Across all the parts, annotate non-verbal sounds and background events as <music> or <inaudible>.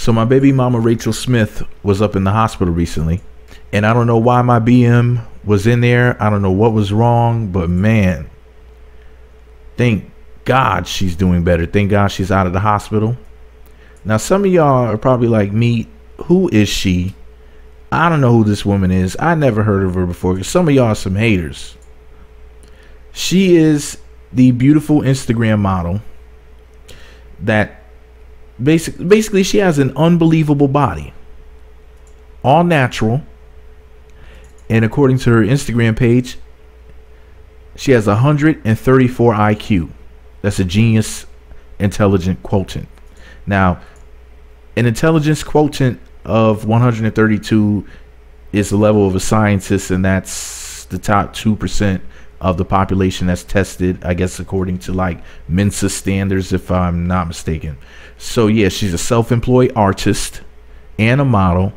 So my baby mama Raychiel Smith was up in the hospital recently, and I don't know why my BM was in there. I don't know what was wrong, but man, thank God she's doing better. Thank God she's out of the hospital. Now some of y'all are probably like me, who is she? I don't know who this woman is. I never heard of her before. Some of y'all are some haters. She is the beautiful Instagram model that Basically, basically, she has an unbelievable body, all natural. And according to her Instagram page, she has 134 IQ. That's a genius intelligent quotient. Now, an intelligence quotient of 132 is the level of a scientist, and that's the top 2% of the population that's tested, I guess, according to like Mensa standards, if I'm not mistaken. So, yeah, she's a self employed artist and a model,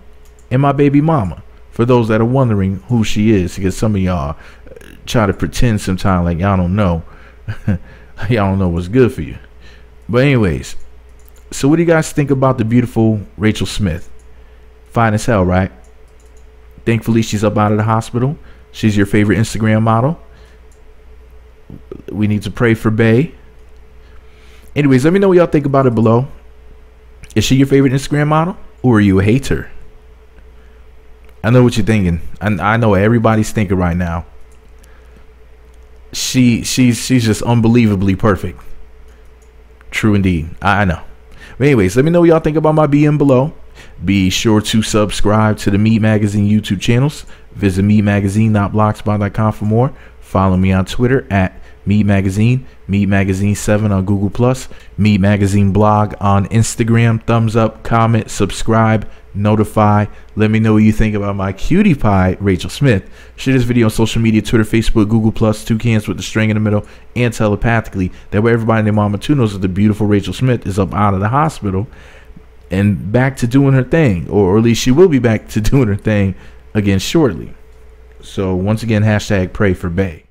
and my baby mama. For those that are wondering who she is, because some of y'all uh, try to pretend sometimes like y'all don't know. <laughs> y'all don't know what's good for you. But, anyways, so what do you guys think about the beautiful Raychiel Smith? Fine as hell, right? Thankfully, she's up out of the hospital. She's your favorite Instagram model we need to pray for BAE. Anyways, let me know what y'all think about it below. Is she your favorite Instagram model, or are you a hater? I know what you're thinking. and I know everybody's thinking right now. She she's she's just unbelievably perfect. True indeed. I, I know. But anyways, let me know what y'all think about my BM below. Be sure to subscribe to the MEET Magazine YouTube channels. Visit meetmagazine.blogspot.com for more. Follow me on Twitter at MEET Magazine, MEET Magazine 7 on Google Plus, MEET Magazine blog on Instagram. Thumbs up, comment, subscribe, notify. Let me know what you think about my cutie pie, Raychiel Smith. Share this video on social media, Twitter, Facebook, Google Plus, two cans with the string in the middle, and telepathically. That way everybody in their mama too knows that the beautiful Raychiel Smith is up out of the hospital and back to doing her thing. Or, or at least she will be back to <laughs> doing her thing again shortly. So once again, hashtag pray for BAE.